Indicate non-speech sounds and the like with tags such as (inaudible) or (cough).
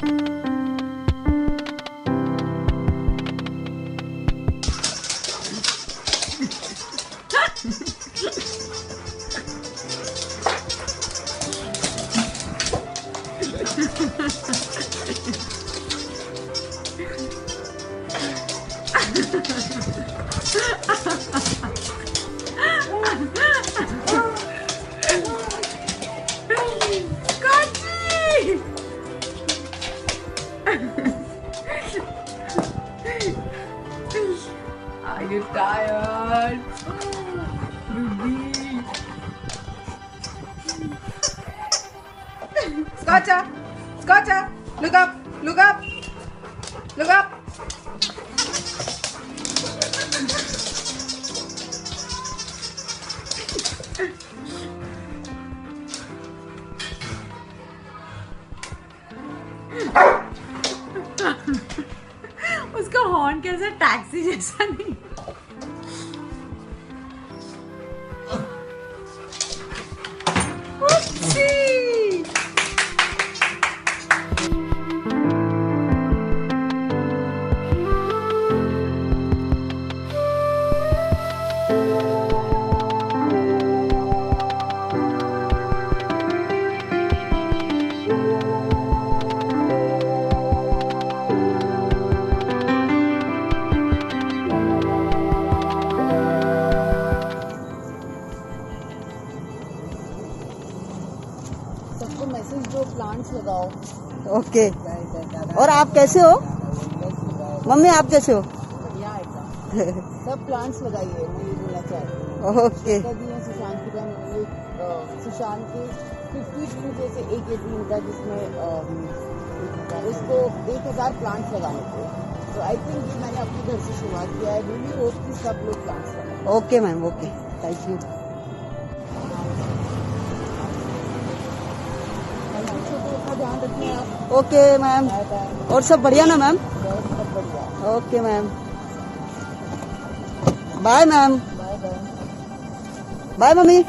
Ha ha ha ha! Are you tired? Baby. Scotcha! Scotcha! Look up! Look up! Look up! (laughs) उसका horn कैसे taxi जैसा नहीं सबको message दो plants लगाओ। ओके और आप कैसे हो? मम्मी आप कैसे हो? (laughs) सब प्लांट्स लगाइए मैं ये बोलना चाहती ओके सुशांत की बहन सुशांत के फिफ्टी टू जैसे एक एक दिन का जिसमें उसको एक हज़ार प्लांट्स लगाने थे। तो आई थिंक ये मैंने अपने घर से शुरुआत किया है। रियली होप कि सब लोग प्लांट्स लगाएँ। Okay ma'am okay thank you okay ma'am. और सब बढ़िया ना ma'am? Okay ma'am. Bye ma'am. Bye mummy.